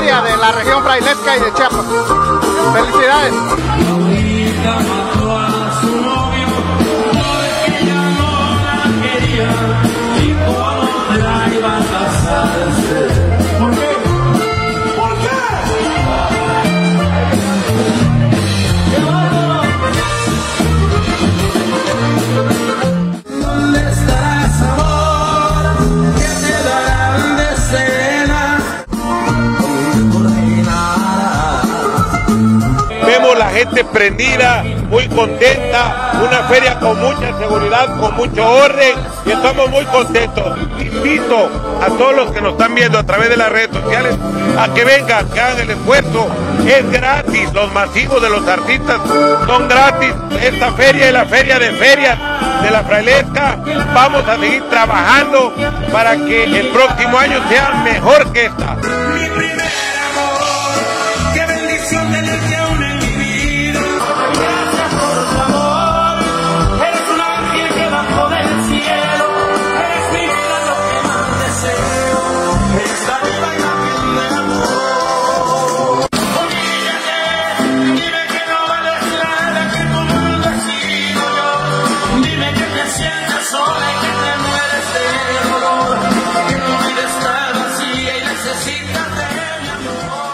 de la región frailesca y de Chiapas. ¡Felicidades! Gente prendida, muy contenta, una feria con mucha seguridad, con mucho orden y estamos muy contentos. Invito a todos los que nos están viendo a través de las redes sociales a que vengan, que hagan el esfuerzo. Es gratis, los masivos de los artistas son gratis. Esta feria es la feria de ferias de la Frailesca. Vamos a seguir trabajando para que el próximo año sea mejor que esta. I'm the one.